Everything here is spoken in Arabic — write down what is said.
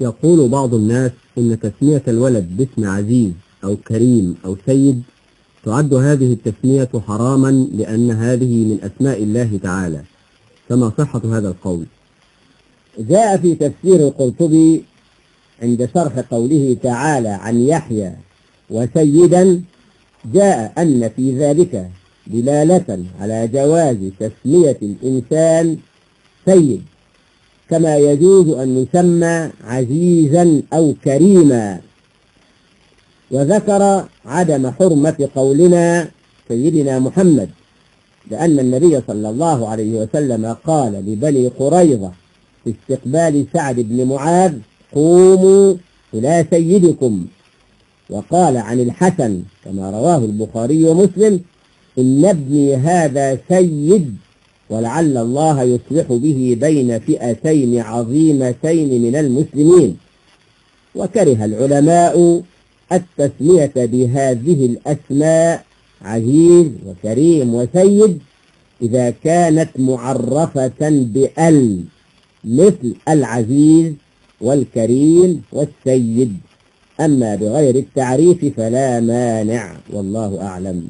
يقول بعض الناس إن تسمية الولد باسم عزيز أو كريم أو سيد تعد هذه التسمية حراما لأن هذه من أسماء الله تعالى فما صحة هذا القول. جاء في تفسير القرطبي عند شرح قوله تعالى عن يحيى وسيدا جاء أن في ذلك دلالة على جواز تسمية الإنسان سيد. كما يجوز أن يسمى عزيزا أو كريما. وذكر عدم حرمة قولنا سيدنا محمد لأن النبي صلى الله عليه وسلم قال لبني قريظة في استقبال سعد بن معاذ قوموا إلى سيدكم وقال عن الحسن كما رواه البخاري ومسلم إن ابني هذا سيد ولعل الله يصلح به بين فئتين عظيمتين من المسلمين. وكره العلماء التسمية بهذه الأسماء عزيز وكريم وسيد إذا كانت معرفة بأل مثل العزيز والكريم والسيد. أما بغير التعريف فلا مانع والله أعلم.